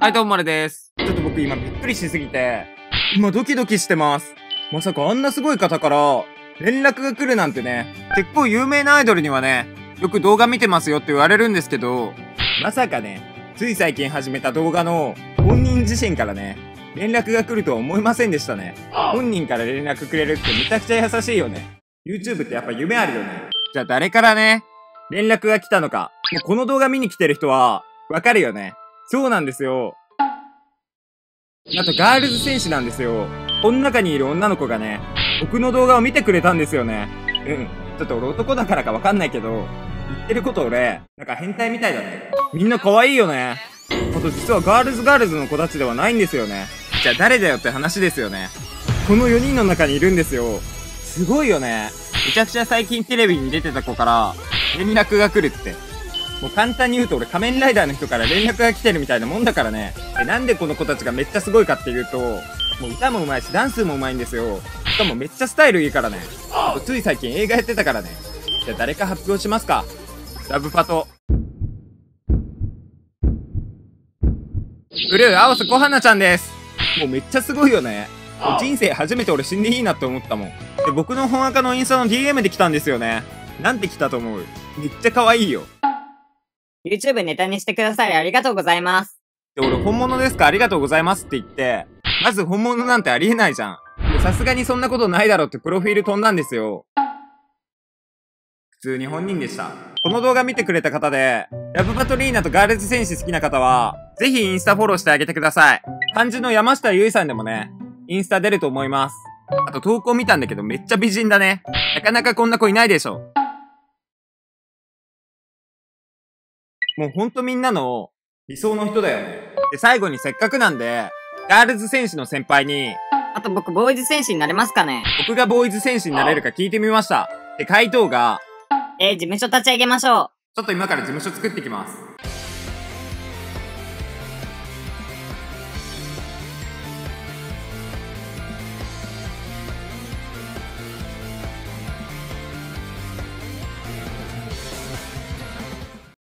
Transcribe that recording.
はい、どうもあれです。ちょっと僕今びっくりしすぎて、今ドキドキしてます。まさかあんなすごい方から連絡が来るなんてね、結構有名なアイドルにはね、よく動画見てますよって言われるんですけど、まさかね、つい最近始めた動画の本人自身からね、連絡が来るとは思いませんでしたね。本人から連絡くれるってめちゃくちゃ優しいよね。YouTube ってやっぱ夢あるよね。じゃあ誰からね、連絡が来たのか。もうこの動画見に来てる人は、わかるよね。そうなんですよ。あと、ガールズ戦士なんですよ。この中にいる女の子がね、僕の動画を見てくれたんですよね。うん。ちょっと俺男だからかわかんないけど、言ってること俺、なんか変態みたいだね。みんな可愛いよね。あと実はガールズガールズの子たちではないんですよね。じゃあ誰だよって話ですよね。この4人の中にいるんですよ。すごいよね。めちゃくちゃ最近テレビに出てた子から、連絡が来るって。もう簡単に言うと俺仮面ライダーの人から連絡が来てるみたいなもんだからね。で、なんでこの子たちがめっちゃすごいかっていうと、もう歌も上手いし、ダンスも上手いんですよ。しかもめっちゃスタイルいいからね。つい最近映画やってたからね。じゃあ誰か発表しますか。ラブパト。ブルー、青瀬小花ちゃんです。もうめっちゃすごいよね。人生初めて俺死んでいいなって思ったもん。で、僕の本赤のインスタの DM で来たんですよね。なんて来たと思う？めっちゃ可愛いよ。YouTube ネタにしてくださりありがとうございます。で、俺本物ですか？ありがとうございますって言って、まず本物なんてありえないじゃん。さすがにそんなことないだろってプロフィール飛んだんですよ。普通に本人でした。この動画見てくれた方で、ラブパトリーナとガールズ戦士好きな方は、ぜひインスタフォローしてあげてください。漢字の山下ゆいさんでもね、インスタ出ると思います。あと投稿見たんだけどめっちゃ美人だね。なかなかこんな子いないでしょ。もうほんとみんなの理想の人だよね。で、最後にせっかくなんで、ガールズ戦士の先輩に、あと僕、ボーイズ戦士になれますかね僕がボーイズ戦士になれるか聞いてみました。で、回答が、えー、事務所立ち上げましょう。ちょっと今から事務所作ってきます。